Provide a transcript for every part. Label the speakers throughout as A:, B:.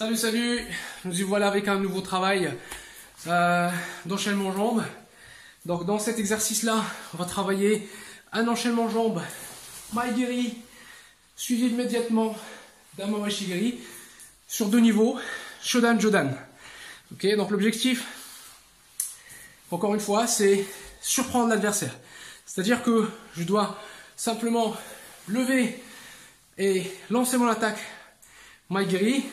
A: Salut, salut Nous y voilà avec un nouveau travail euh, d'enchaînement jambes. Donc dans cet exercice-là, on va travailler un enchaînement jambes maigri suivi immédiatement d'un Mawashigiri sur deux niveaux. Shodan Jodan. Donc l'objectif, encore une fois, c'est surprendre l'adversaire. C'est-à-dire que je dois simplement lever et lancer mon attaque Maigiri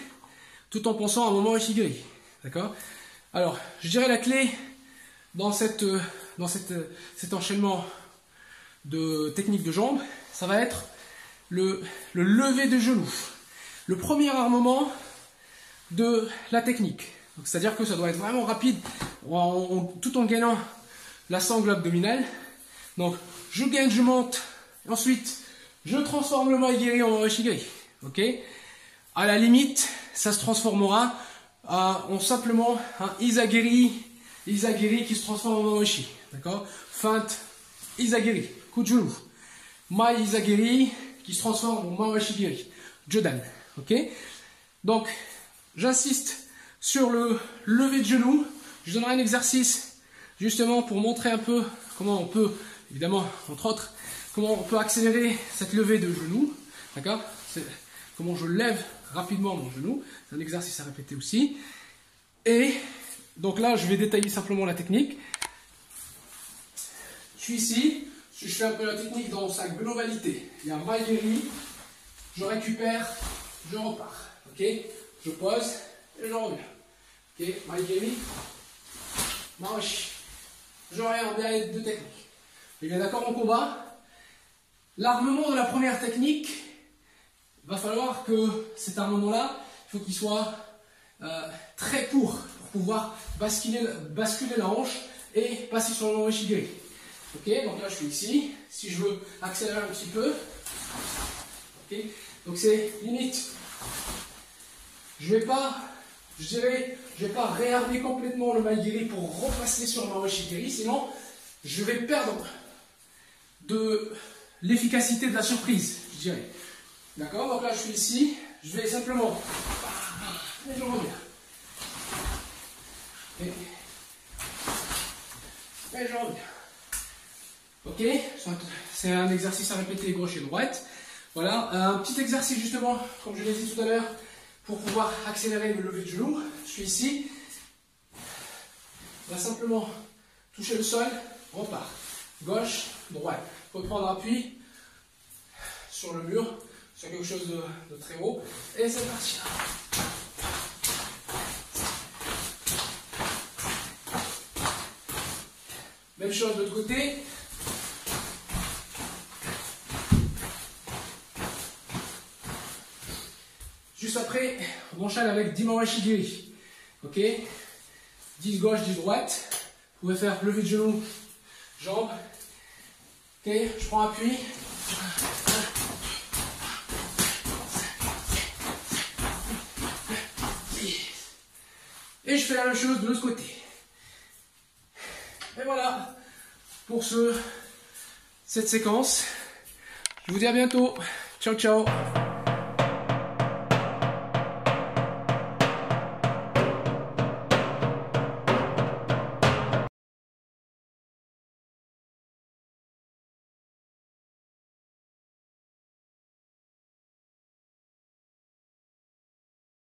A: tout en pensant à un moment Ishigiri. D'accord? Alors, je dirais la clé dans, cette, cet enchaînement de techniques de jambes, ça va être le, le lever de genoux. Le premier armement de la technique. C'est-à-dire que ça doit être vraiment rapide tout en gagnant la sangle abdominale. Donc, je gagne, je monte. Ensuite, je transforme le maigiri en ishigiri. Ok? À la limite, ça se transformera en simplement un Isagiri, Isagiri qui se transforme en Oishi. D'accord? Feinte Isagiri, coup de genou. Mai Isagiri qui se transforme en Mawashigiri, Jodan. Ok? Donc, j'insiste sur le lever de genou. Je donnerai un exercice justement pour montrer un peu comment on peut, évidemment, entre autres, comment on peut accélérer cette levée de genou. D'accord? Comment je lève rapidement mon genou. C'est un exercice à répéter aussi. Et donc là, je vais détailler simplement la technique. Je suis ici, je fais un peu la technique dans sa globalité. Il y a un je récupère, je repars. Ok? Je pose et je reviens. Ok Maigiri, marche. J'aurai un bien deux techniques. Et bien d'accord en combat. L'armement de la première technique, va falloir que cet armement-là, il faut qu'il soit euh, très court pour pouvoir basculer, basculer la hanche et passer sur le shigiri. Ok, donc là je suis ici. Si je veux accélérer un petit peu, donc c'est limite. Je vais pas, je dirais, je vais pas réarmer complètement le maigiri pour repasser sur le shigiri, sinon je vais perdre de l'efficacité de la surprise, je dirais. D'accord Donc là, je suis ici. Je vais simplement. Et je reviens. Et, et je reviens. Ok C'est un exercice à répéter gauche et droite. Voilà. Un petit exercice justement, comme je l'ai dit tout à l'heure, pour pouvoir accélérer le lever de genou. Je suis ici. On va simplement toucher le sol. repart. Gauche, droite. Reprendre appui sur le mur sur quelque chose de, très haut. Et c'est parti. Même chose de l'autre côté. Juste après, on enchaîne avec Dimawashigiri. Ok? 10 gauche, 10 droite. Vous pouvez faire lever de genou, jambes. Ok, je prends appui. Et je fais la même chose de l'autre côté. Et voilà pour ce, cette séquence. Je vous dis à bientôt. Ciao, ciao.